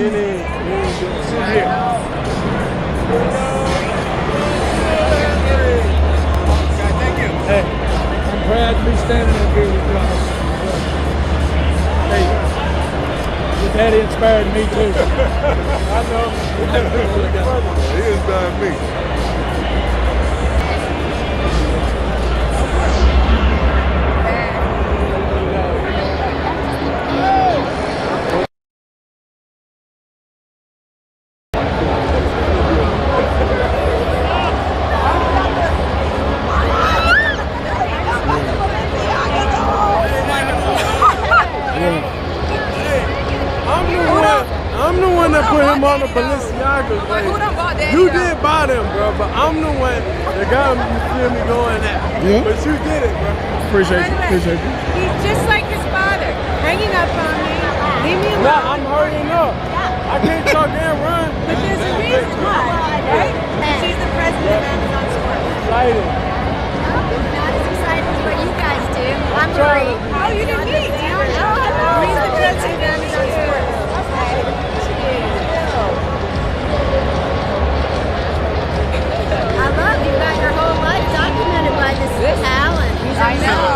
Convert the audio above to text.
He ain't, he ain't doing shit. Hey, I'm proud to be standing up here with y'all. Hey, your daddy inspired me too. I know. He inspired me. One that put him on the Balenciaga. But who done bought that? You did buy them, bro, but I'm the one that got him. You feel me going at? Yeah. But you did it, bro. Appreciate you. Appreciate you. He's just like his father, hanging up on me. Leave me alone. Nah, I'm hurrying up. I can't talk and run. But there's a reason why, right? She's the president of Amazon Sports. Excited. Oh, not as excited as what you guys do. I'm Trying worried. to I know.